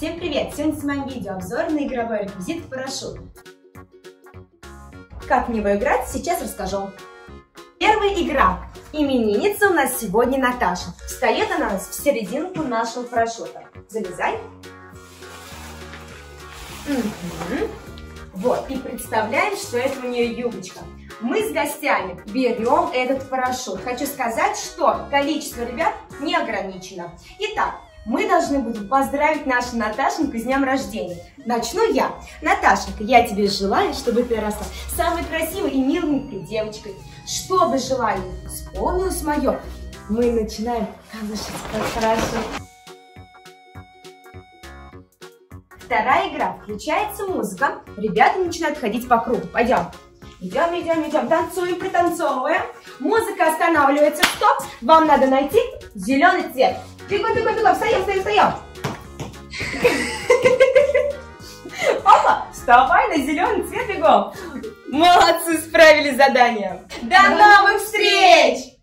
Всем привет! Сегодня с вами видео обзор на игровой реквизит парашют. Как в него играть, сейчас расскажу. Первая игра. Именинница у нас сегодня Наташа. Встает она у нас в серединку нашего парашюта. Залезай. Угу. Вот, и представляем, что это у нее юбочка. Мы с гостями берем этот парашют. Хочу сказать, что количество ребят не ограничено. Итак, должны будем поздравить нашу Наташеньку с днем рождения. Начну я. Наташенька, я тебе желаю, чтобы ты росла самой красивой и миленькой девочкой. Что бы желание исполнилось мое, мы начинаем колышать как хорошо. Вторая игра. Включается музыка. Ребята начинают ходить по кругу. Пойдем. Идем, идем, идем. Танцуем, пританцовываем. Музыка останавливается. Стоп. Вам надо найти зеленый цвет. Бегом, бегом, бегом. Встаем, встаем, встаем. Папа, вставай на зеленый цвет бегом. Молодцы, справились задание. До новых встреч!